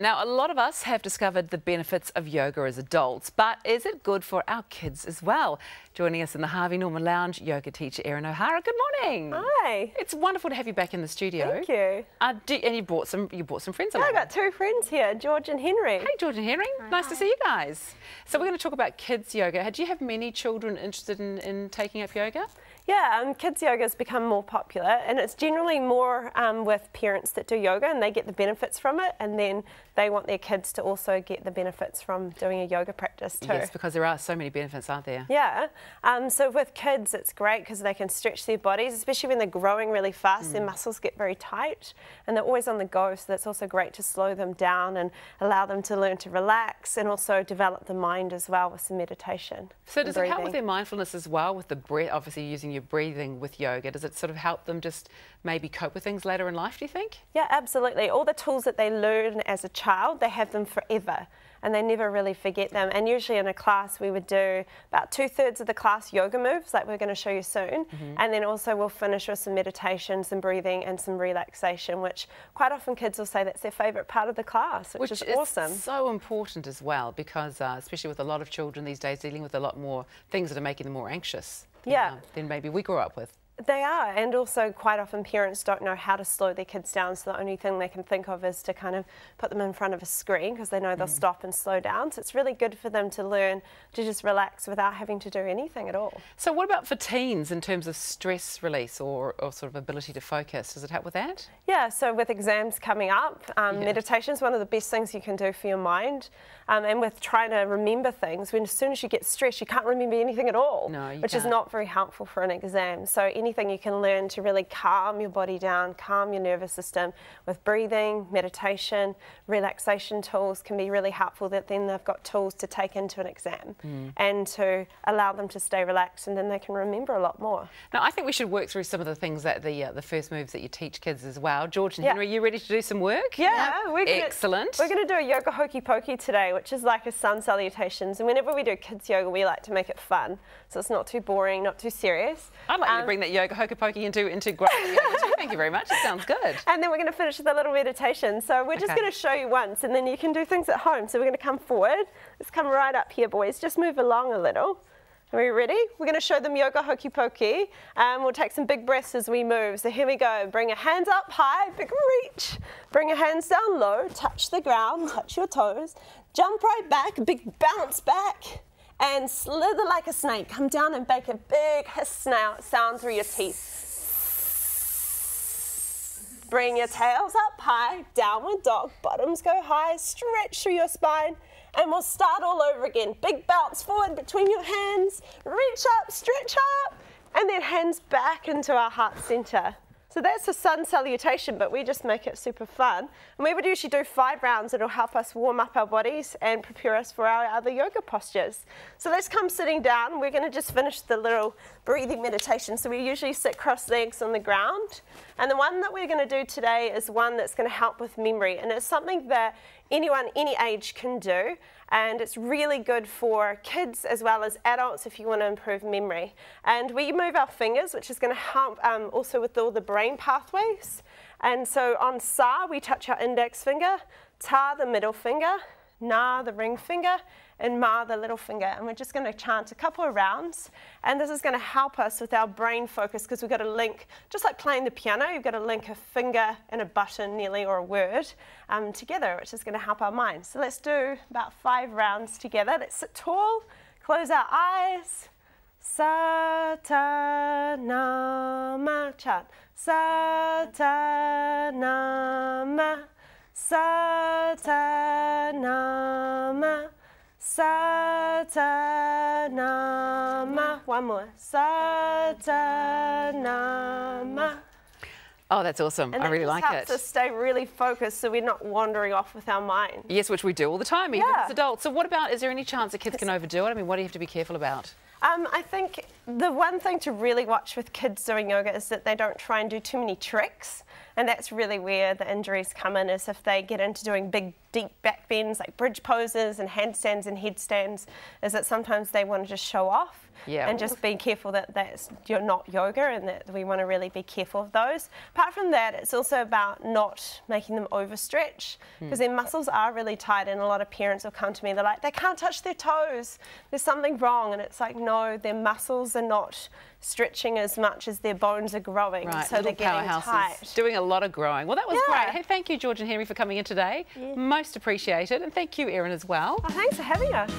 Now, a lot of us have discovered the benefits of yoga as adults, but is it good for our kids as well? Joining us in the Harvey Norman Lounge, yoga teacher Erin O'Hara. Good morning. Hi. It's wonderful to have you back in the studio. Thank you. Uh, do, and you brought some. You brought some friends along. I got two friends here, George and Henry. Hey, George and Henry. Nice to see you guys. So we're going to talk about kids yoga. Do you have many children interested in, in taking up yoga? Yeah, um, kids yoga has become more popular, and it's generally more um, with parents that do yoga and they get the benefits from it, and then they want their kids to also get the benefits from doing a yoga practice too. Yes, because there are so many benefits, aren't there? Yeah, um, so with kids, it's great because they can stretch their bodies, especially when they're growing really fast. Their muscles get very tight and they're always on the go, so that's also great to slow them down and allow them to learn to relax and also develop the mind as well with some meditation. So does it help with their mindfulness as well with the breath, obviously using your breathing with yoga? Does it sort of help them just maybe cope with things later in life, do you think? Yeah, absolutely. All the tools that they learn as a child, they have them forever and they never really forget them. And usually in a class, we would do about two thirds of the class yoga moves, like we're going to show you soon. Mm-hmm. And then also we'll finish with some meditation, some breathing, and some relaxation, which quite often kids will say that's their favourite part of the class, which, is awesome. so important as well because uh, especially with a lot of children these days dealing with a lot more things that are making them more anxious than, Yeah. uh, than maybe we grew up with. They are, and also quite often parents don't know how to slow their kids down, so the only thing they can think of is to kind of put them in front of a screen because they know they'll stop and slow down. So it's really good for them to learn to just relax without having to do anything at all. So what about for teens in terms of stress release or, or sort of ability to focus? Does it help with that? Yeah, so with exams coming up, um, Yeah. meditation is one of the best things you can do for your mind. Um, and with trying to remember things, when as soon as you get stressed, you can't remember anything at all, No, you which is can't. not very helpful for an exam. So anything you can learn to really calm your body down, calm your nervous system with breathing, meditation, relaxation tools can be really helpful. That then they've got tools to take into an exam Mm. and to allow them to stay relaxed, and then they can remember a lot more. Now I think we should work through some of the things that the uh, the first moves that you teach kids as well. George and Yeah. Henry, you ready to do some work? Yeah, we're gonna, Excellent. We're going to do a yoga hokey pokey today, which is like a sun salutations. And whenever we do kids yoga, we like to make it fun, so it's not too boring, not too serious. I'd like you to Um, bring that yoga hokey pokey into into great yoga too. Thank you very much. It sounds good. And then we're going to finish with a little meditation. So we're just Okay. going to show you once, and then you can do things at home. So we're going to come forward. Let's come right up here, boys. Just move along a little. Are we ready? We're going to show them yoga hokey pokey. Um, we'll take some big breaths as we move. So here we go. Bring your hands up high, big reach. Bring your hands down low, touch the ground, touch your toes. Jump right back, big bounce back. And slither like a snake. Come down and make a big hiss sound through your teeth. Bring your tails up high, downward dog, bottoms go high, stretch through your spine, and we'll start all over again. Big bounce forward between your hands, reach up, stretch up, and then hands back into our heart center. So that's a sun salutation, but we just make it super fun. And we would usually do five rounds. It'll help us warm up our bodies and prepare us for our other yoga postures. So let's come sitting down. We're going to just finish the little breathing meditation. So we usually sit cross legs on the ground. And the one that we're going to do today is one that's going to help with memory. And it's something that anyone, any age can do. And it's really good for kids as well as adults if you want to improve memory. And we move our fingers, which is going to help um, also with all the brain pathways. And so on Sa, we touch our index finger, Ta, the middle finger, Na, the ring finger, and Ma, the little finger. And we're just going to chant a couple of rounds. And this is going to help us with our brain focus because we've got to link, just like playing the piano, you've got to link a finger and a button nearly or a word um, together, which is going to help our mind. So let's do about five rounds together. Let's sit tall, close our eyes. Satanama chant. Satanama. Satanama. Satanama. One more. Satanama. Oh, that's awesome. And I that really like helps it. us stay really focused so we're not wandering off with our mind. Yes, which we do all the time, even Yeah. as adults. So what about, is there any chance that kids can overdo it? I mean, what do you have to be careful about? Um, I think the one thing to really watch with kids doing yoga is that they don't try and do too many tricks. And that's really where the injuries come in, is if they get into doing big, deep back bends like bridge poses and handstands and headstands, is that sometimes they want to just show off. Yeah. And just be careful that that's you're not yoga and that we want to really be careful of those. Apart from that, it's also about not making them overstretch because hmm. their muscles are really tight and a lot of parents will come to me, they're like, they can't touch their toes. There's something wrong. And it's like, no, their muscles are not stretching as much as their bones are growing. Right, so they're getting tight. Doing a lot of growing. Well, that was yeah. great. Hey, thank you, George and Henry, for coming in today. Yeah. Most appreciated. And thank you, Erin, as well. Oh, thanks for having us.